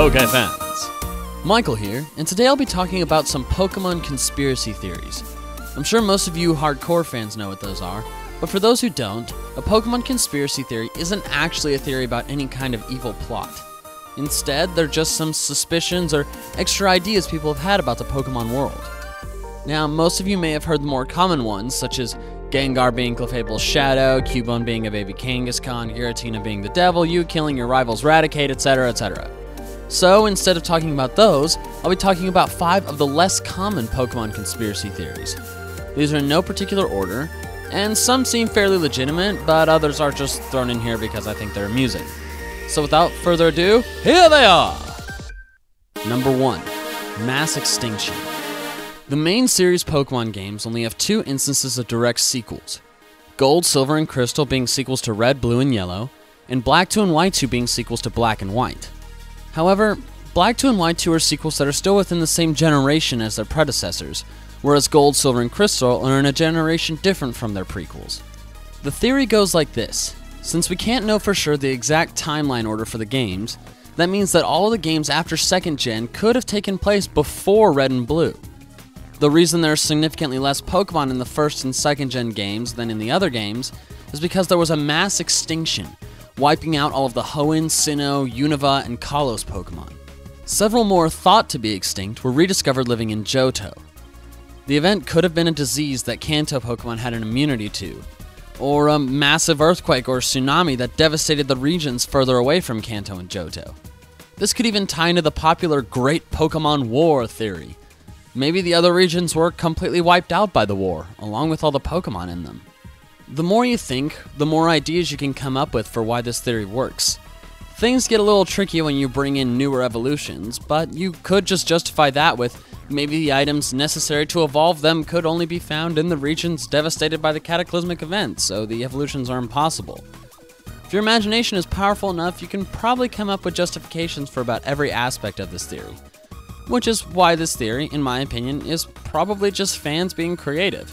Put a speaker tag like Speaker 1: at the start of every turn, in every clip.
Speaker 1: Poke fans. Michael here, and today I'll be talking about some Pokemon conspiracy theories. I'm sure most of you hardcore fans know what those are, but for those who don't, a Pokemon conspiracy theory isn't actually a theory about any kind of evil plot. Instead, they're just some suspicions or extra ideas people have had about the Pokemon world. Now, most of you may have heard the more common ones, such as Gengar being Clefable's shadow, Cubone being a baby Kangaskhan, Giratina being the devil, you killing your rival's Raticate, etc., etc. So, instead of talking about those, I'll be talking about five of the less common Pokemon conspiracy theories. These are in no particular order, and some seem fairly legitimate, but others are just thrown in here because I think they're amusing. So, without further ado, here they are! Number 1 Mass Extinction. The main series Pokemon games only have two instances of direct sequels Gold, Silver, and Crystal being sequels to Red, Blue, and Yellow, and Black 2 and White 2 being sequels to Black and White. However, Black 2 and White 2 are sequels that are still within the same generation as their predecessors, whereas Gold, Silver, and Crystal are in a generation different from their prequels. The theory goes like this Since we can't know for sure the exact timeline order for the games, that means that all of the games after 2nd gen could have taken place before Red and Blue. The reason there are significantly less Pokemon in the 1st and 2nd gen games than in the other games is because there was a mass extinction wiping out all of the Hoenn, Sinnoh, Unova, and Kalos Pokemon. Several more thought to be extinct were rediscovered living in Johto. The event could have been a disease that Kanto Pokemon had an immunity to, or a massive earthquake or tsunami that devastated the regions further away from Kanto and Johto. This could even tie into the popular Great Pokemon War theory. Maybe the other regions were completely wiped out by the war, along with all the Pokemon in them. The more you think, the more ideas you can come up with for why this theory works. Things get a little tricky when you bring in newer evolutions, but you could just justify that with maybe the items necessary to evolve them could only be found in the regions devastated by the cataclysmic event, so the evolutions are impossible. If your imagination is powerful enough, you can probably come up with justifications for about every aspect of this theory. Which is why this theory, in my opinion, is probably just fans being creative.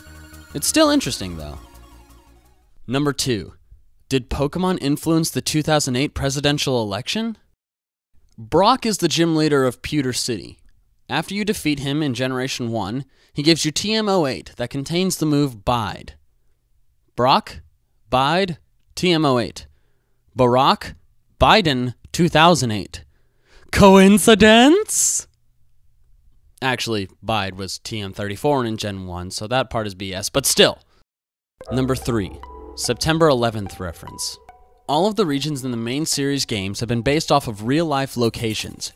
Speaker 1: It's still interesting, though. Number 2. Did Pokemon influence the 2008 presidential election? Brock is the gym leader of Pewter City. After you defeat him in Generation 1, he gives you TM08 that contains the move Bide. Brock, Bide, TM08. Barack, Biden, 2008. Coincidence? Actually, Bide was TM34 in Gen 1, so that part is BS, but still. Number 3. September 11th reference. All of the regions in the main series games have been based off of real life locations.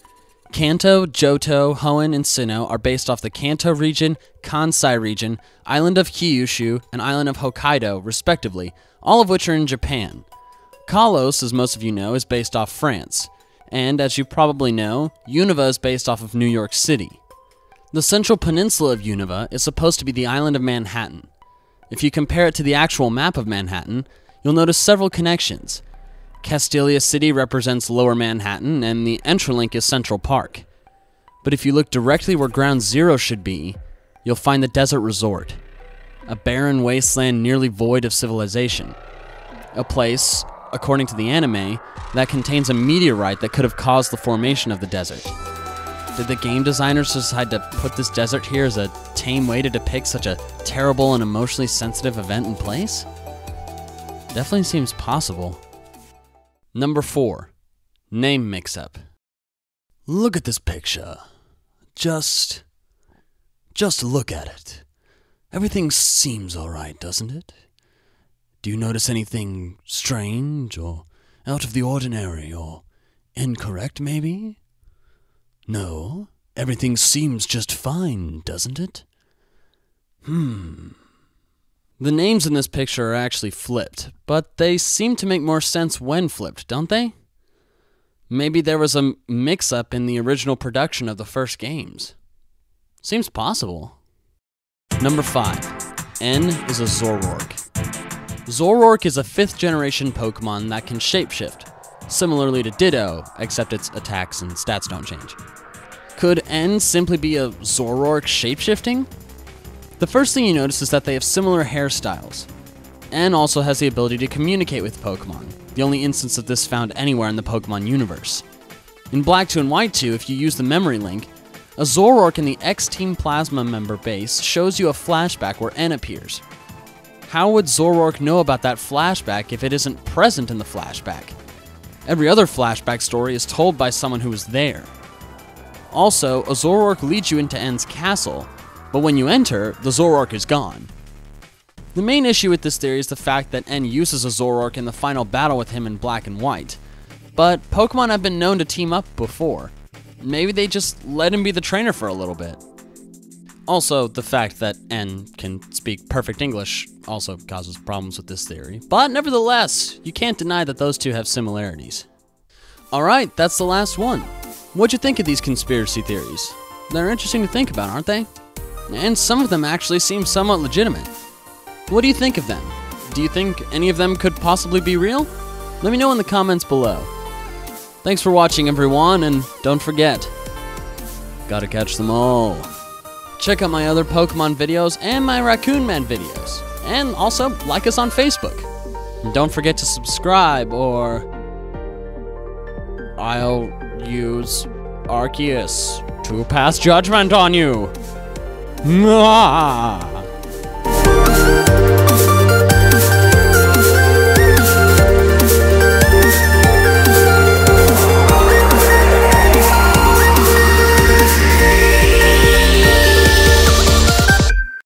Speaker 1: Kanto, Johto, Hoenn, and Sinnoh are based off the Kanto region, Kansai region, island of Kyushu, and island of Hokkaido, respectively, all of which are in Japan. Kalos, as most of you know, is based off France. And as you probably know, Unova is based off of New York City. The central peninsula of Unova is supposed to be the island of Manhattan. If you compare it to the actual map of Manhattan, you'll notice several connections. Castelia City represents Lower Manhattan, and the Entralink is Central Park. But if you look directly where Ground Zero should be, you'll find the Desert Resort, a barren wasteland nearly void of civilization. A place, according to the anime, that contains a meteorite that could have caused the formation of the desert. Did the game designers decide to put this desert here as a tame way to depict such a terrible and emotionally sensitive event in place? Definitely seems possible. Number 4. Name mix up. Look at this picture. Just. Just look at it. Everything seems alright, doesn't it? Do you notice anything strange or out of the ordinary or incorrect, maybe? No, everything seems just fine, doesn't it? Hmm. The names in this picture are actually flipped, but they seem to make more sense when flipped, don't they? Maybe there was a mix up in the original production of the first games. Seems possible. Number 5. N is a Zoroark. Zoroark is a 5th generation Pokemon that can shapeshift, similarly to Ditto, except its attacks and stats don't change. Could N simply be a Zoroark shapeshifting? The first thing you notice is that they have similar hairstyles. N also has the ability to communicate with Pokemon, the only instance of this found anywhere in the Pokemon universe. In Black 2 and White 2, if you use the memory link, a Zoroark in the X Team Plasma member base shows you a flashback where N appears. How would Zoroark know about that flashback if it isn't present in the flashback? Every other flashback story is told by someone who was there. Also, a Zoroark leads you into N's castle, but when you enter, the Zoroark is gone. The main issue with this theory is the fact that N uses a Zoroark in the final battle with him in Black and White, but Pokemon have been known to team up before. Maybe they just let him be the trainer for a little bit. Also, the fact that N can speak perfect English also causes problems with this theory. But nevertheless, you can't deny that those two have similarities. Alright, that's the last one. What'd you think of these conspiracy theories? They're interesting to think about, aren't they? And some of them actually seem somewhat legitimate. What do you think of them? Do you think any of them could possibly be real? Let me know in the comments below. Thanks for watching, everyone, and don't forget, gotta catch them all. Check out my other Pokemon videos and my Raccoon Man videos. And also, like us on Facebook. And don't forget to subscribe, or I'll use Arceus to pass judgment on you. Mwah!